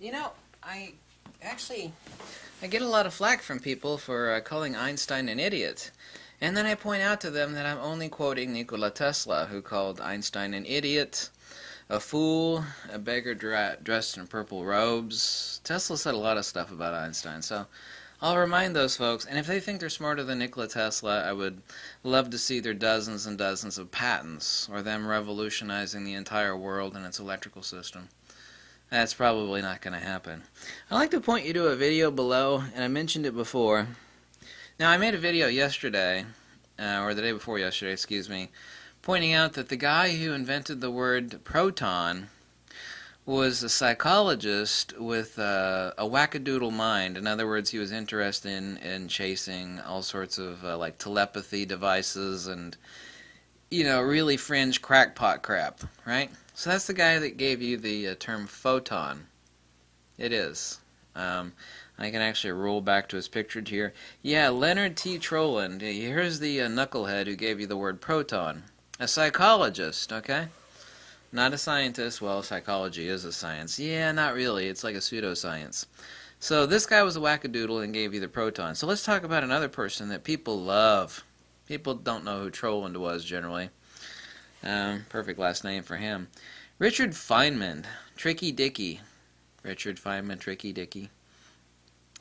You know, I actually I get a lot of flack from people for uh, calling Einstein an idiot. And then I point out to them that I'm only quoting Nikola Tesla, who called Einstein an idiot, a fool, a beggar dressed in purple robes. Tesla said a lot of stuff about Einstein, so I'll remind those folks. And if they think they're smarter than Nikola Tesla, I would love to see their dozens and dozens of patents, or them revolutionizing the entire world and its electrical system. That's probably not going to happen. I'd like to point you to a video below, and I mentioned it before. Now, I made a video yesterday, uh, or the day before yesterday, excuse me, pointing out that the guy who invented the word proton was a psychologist with a wackadoodle mind. In other words, he was interested in, in chasing all sorts of uh, like telepathy devices and, you know, really fringe crackpot crap, right? So that's the guy that gave you the uh, term photon. It is. Um, I can actually roll back to his picture here. Yeah, Leonard T. Troland. Here's the uh, knucklehead who gave you the word proton. A psychologist, okay? Not a scientist. Well, psychology is a science. Yeah, not really. It's like a pseudoscience. So this guy was a wackadoodle and gave you the proton. So let's talk about another person that people love. People don't know who Troland was generally. Um, perfect last name for him. Richard Feynman, Tricky Dicky. Richard Feynman, Tricky Dicky.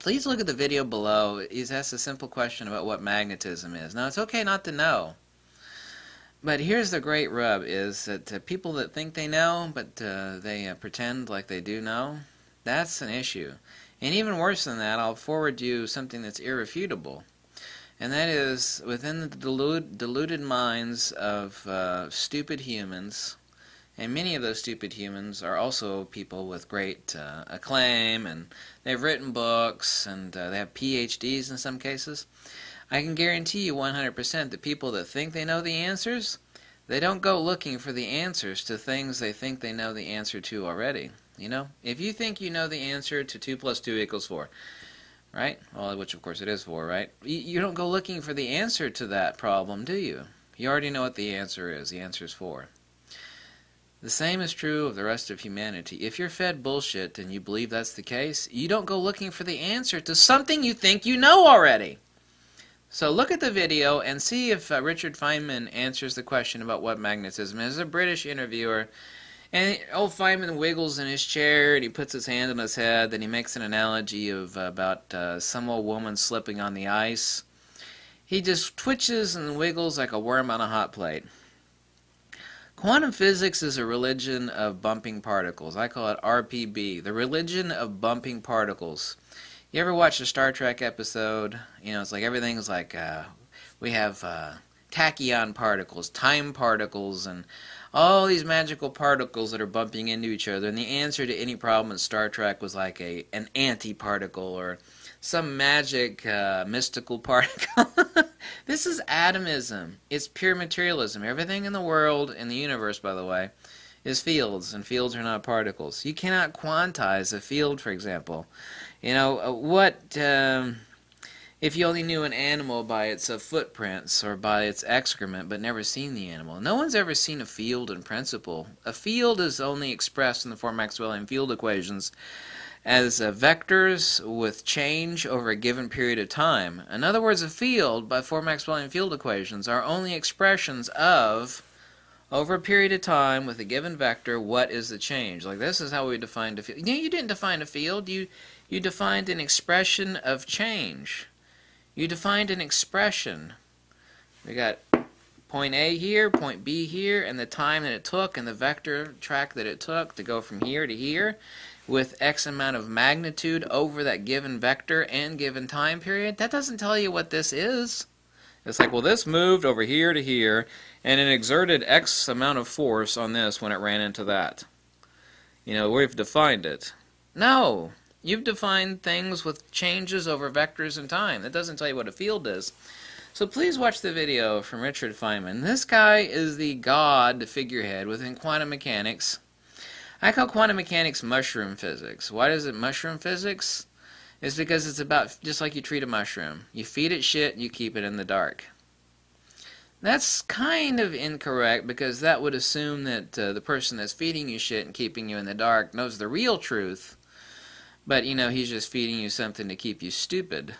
Please look at the video below. He's asked a simple question about what magnetism is. Now, it's okay not to know. But here's the great rub is that uh, people that think they know, but uh, they uh, pretend like they do know, that's an issue. And even worse than that, I'll forward you something that's irrefutable and that is within the deluded minds of uh, stupid humans, and many of those stupid humans are also people with great uh, acclaim, and they've written books, and uh, they have PhDs in some cases. I can guarantee you 100% that people that think they know the answers, they don't go looking for the answers to things they think they know the answer to already. You know, if you think you know the answer to 2 plus 2 equals 4, right? Well, which of course it is for, right? You, don't go looking for the answer to that problem, do you? You already know what the answer is. The answer is 4. The same is true of the rest of humanity. If you're fed bullshit and you believe that's the case, you don't go looking for the answer to something you think you know already. So look at the video and see if uh, Richard Feynman answers the question about what magnetism is. A British interviewer and old Feynman wiggles in his chair and he puts his hand on his head. Then he makes an analogy of about uh, some old woman slipping on the ice. He just twitches and wiggles like a worm on a hot plate. Quantum physics is a religion of bumping particles. I call it RPB, the religion of bumping particles. You ever watch a Star Trek episode? You know, it's like everything's like uh, we have uh, tachyon particles, time particles, and all these magical particles that are bumping into each other. And the answer to any problem in Star Trek was like a an anti-particle or some magic uh, mystical particle. this is atomism. It's pure materialism. Everything in the world, in the universe, by the way, is fields, and fields are not particles. You cannot quantize a field, for example. You know, uh, what. Um, if you only knew an animal by its uh, footprints or by its excrement but never seen the animal. No one's ever seen a field in principle. A field is only expressed in the four Maxwellian field equations as uh, vectors with change over a given period of time. In other words, a field by four Maxwellian field equations are only expressions of over a period of time with a given vector what is the change like this is how we defined a field you, know, you didn't define a field you you defined an expression of change you defined an expression. We got point A here, point B here, and the time that it took, and the vector track that it took to go from here to here with X amount of magnitude over that given vector and given time period. That doesn't tell you what this is. It's like, well, this moved over here to here, and it exerted X amount of force on this when it ran into that. You know, we've defined it. No, You've defined things with changes over vectors and time. That doesn't tell you what a field is. So please watch the video from Richard Feynman. This guy is the god figurehead within quantum mechanics. I call quantum mechanics mushroom physics. Why is it mushroom physics? It's because it's about just like you treat a mushroom. You feed it shit, you keep it in the dark. That's kind of incorrect because that would assume that uh, the person that's feeding you shit and keeping you in the dark knows the real truth But, you know, he's just feeding you something to keep you stupid.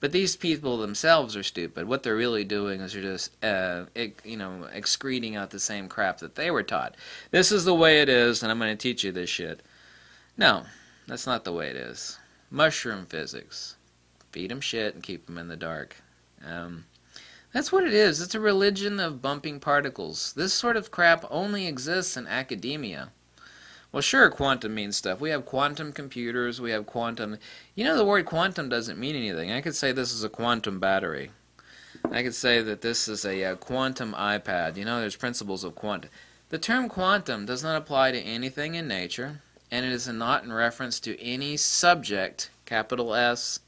But these people themselves are stupid. What they're really doing is they're just, uh, you know, excreting out the same crap that they were taught. This is the way it is, and I'm going to teach you this shit. No, that's not the way it is. Mushroom physics. Feed them shit and keep them in the dark. Um, that's what it is. It's a religion of bumping particles. This sort of crap only exists in academia. Well, sure, quantum means stuff. We have quantum computers, we have quantum. You know, the word quantum doesn't mean anything. I could say this is a quantum battery. I could say that this is a, a uh, quantum iPad. You know, there's principles of quantum. The term quantum does not apply to anything in nature, and it is not in reference to any subject, capital S,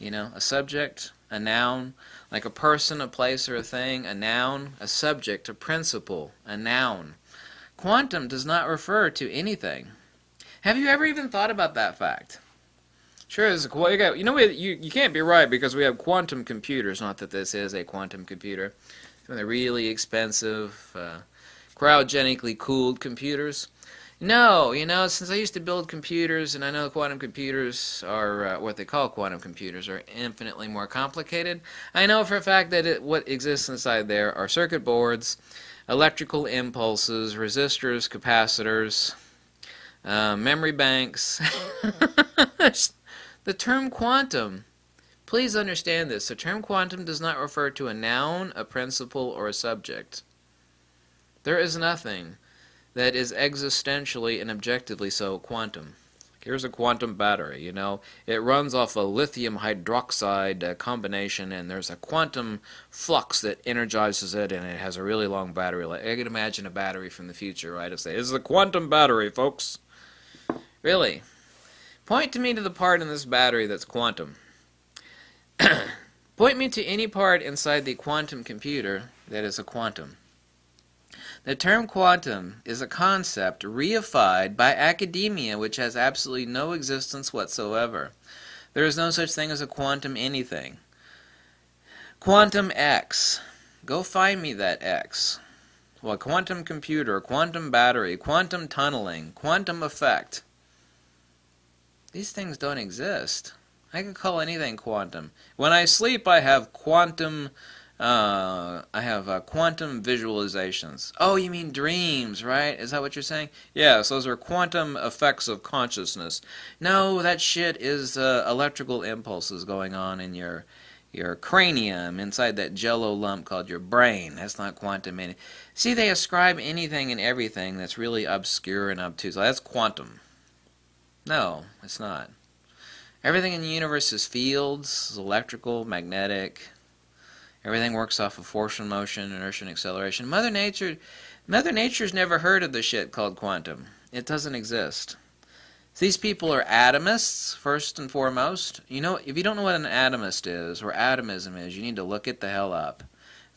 you know, a subject, a noun, like a person, a place, or a thing, a noun, a subject, a principle, a noun. Quantum does not refer to anything. Have you ever even thought about that fact? Sure, it's a, you know you you can't be right because we have quantum computers. Not that this is a quantum computer. They're really expensive, uh, cryogenically cooled computers. No, you know, since I used to build computers, and I know quantum computers are uh, what they call quantum computers are infinitely more complicated. I know for a fact that it, what exists inside there are circuit boards electrical impulses, resistors, capacitors, uh, memory banks. the term quantum, please understand this, the term quantum does not refer to a noun, a principle, or a subject. There is nothing that is existentially and objectively so quantum. Here's a quantum battery, you know. It runs off a lithium hydroxide uh, combination, and there's a quantum flux that energizes it, and it has a really long battery life. I can imagine a battery from the future, right? It's a quantum battery, folks. Really. Point to me to the part in this battery that's quantum. Point me to any part inside the quantum computer that is a quantum. The term quantum is a concept reified by academia which has absolutely no existence whatsoever. There is no such thing as a quantum anything. Quantum X. Go find me that X. Well, quantum computer, quantum battery, quantum tunneling, quantum effect. These things don't exist. I could call anything quantum. When I sleep, I have quantum uh, I have uh, quantum visualizations. Oh, you mean dreams, right? Is that what you're saying? Yes, those are quantum effects of consciousness. No, that shit is uh, electrical impulses going on in your your cranium inside that jello lump called your brain. That's not quantum. Any- See, they ascribe anything and everything that's really obscure and obtuse. That's quantum. No, it's not. Everything in the universe is fields, electrical, magnetic, Everything works off of force and motion, inertia and acceleration. Mother Nature, Mother Nature's never heard of the shit called quantum. It doesn't exist. These people are atomists, first and foremost. You know, if you don't know what an atomist is, or atomism is, you need to look it the hell up.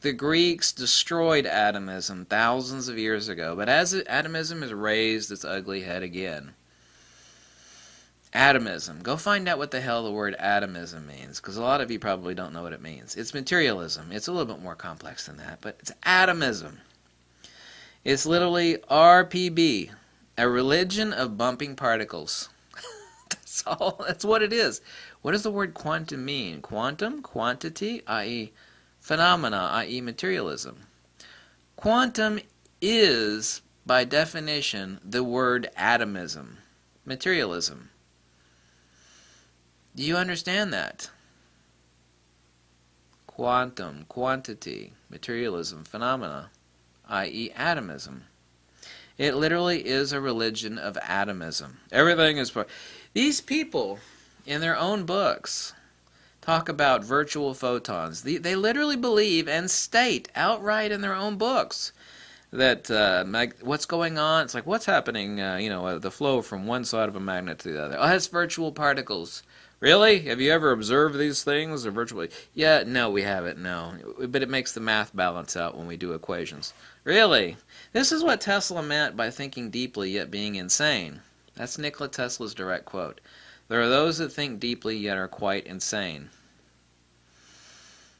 The Greeks destroyed atomism thousands of years ago, but as atomism has raised its ugly head again, Atomism. Go find out what the hell the word atomism means, because a lot of you probably don't know what it means. It's materialism. It's a little bit more complex than that, but it's atomism. It's literally RPB, a religion of bumping particles. That's all. That's what it is. What does the word quantum mean? Quantum, quantity, i.e., phenomena, i.e., materialism. Quantum is, by definition, the word atomism, materialism. Do you understand that? Quantum, quantity, materialism, phenomena, i.e., atomism. It literally is a religion of atomism. Everything is. These people, in their own books, talk about virtual photons. They, they literally believe and state outright in their own books that uh, what's going on. It's like what's happening. Uh, you know, uh, the flow from one side of a magnet to the other. Oh, it's virtual particles. Really? Have you ever observed these things or virtually? Yeah, no, we haven't, no. But it makes the math balance out when we do equations. Really? This is what Tesla meant by thinking deeply yet being insane. That's Nikola Tesla's direct quote. There are those that think deeply yet are quite insane.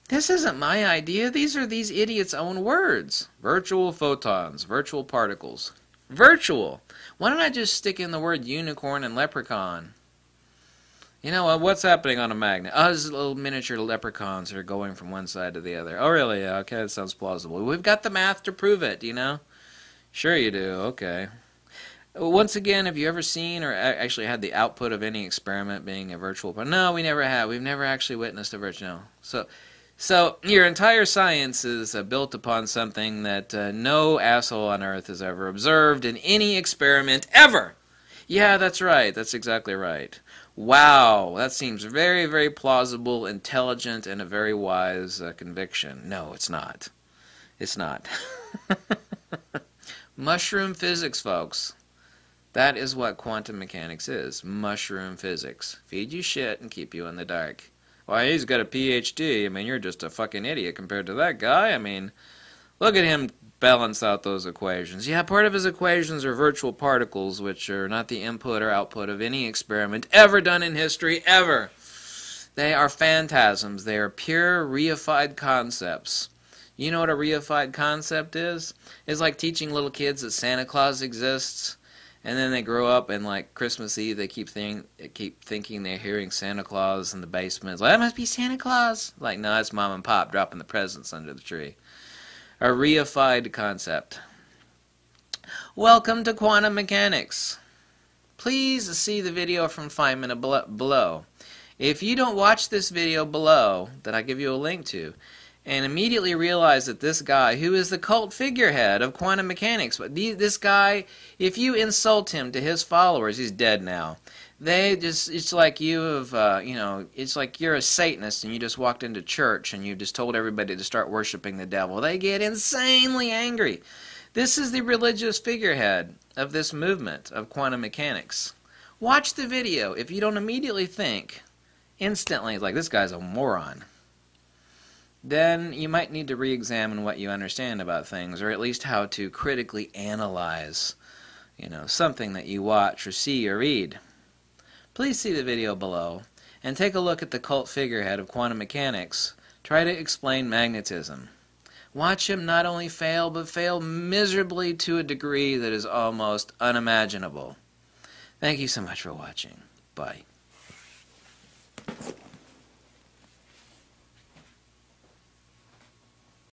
This isn't my idea. These are these idiots' own words. Virtual photons, virtual particles. Virtual. Why don't I just stick in the word unicorn and leprechaun? You know uh, what's happening on a magnet? Oh, these little miniature leprechauns are going from one side to the other. Oh, really? Yeah, okay, that sounds plausible. We've got the math to prove it. You know? Sure, you do. Okay. Once again, have you ever seen or actually had the output of any experiment being a virtual? But no, we never have. We've never actually witnessed a virtual. So, so your entire science is uh, built upon something that uh, no asshole on earth has ever observed in any experiment ever. Yeah, that's right. That's exactly right. Wow, that seems very, very plausible, intelligent, and a very wise uh, conviction. No, it's not. It's not. Mushroom physics, folks. That is what quantum mechanics is. Mushroom physics. Feed you shit and keep you in the dark. Why, he's got a PhD. I mean, you're just a fucking idiot compared to that guy. I mean, look at him balance out those equations. Yeah, part of his equations are virtual particles, which are not the input or output of any experiment ever done in history, ever. They are phantasms. They are pure reified concepts. You know what a reified concept is? It's like teaching little kids that Santa Claus exists, and then they grow up and like Christmas Eve they keep think keep thinking they're hearing Santa Claus in the basement. It's like that must be Santa Claus. Like no, it's mom and pop dropping the presents under the tree a reified concept. Welcome to quantum mechanics. Please see the video from Feynman below. If you don't watch this video below that I give you a link to, and immediately realize that this guy, who is the cult figurehead of quantum mechanics, but this guy, if you insult him to his followers, he's dead now they just it's like you have uh, you know it's like you're a satanist and you just walked into church and you just told everybody to start worshiping the devil. They get insanely angry. This is the religious figurehead of this movement of quantum mechanics. Watch the video. If you don't immediately think instantly like this guy's a moron then you might need to re-examine what you understand about things or at least how to critically analyze you know something that you watch or see or read Please see the video below and take a look at the cult figurehead of quantum mechanics try to explain magnetism. Watch him not only fail, but fail miserably to a degree that is almost unimaginable. Thank you so much for watching. Bye.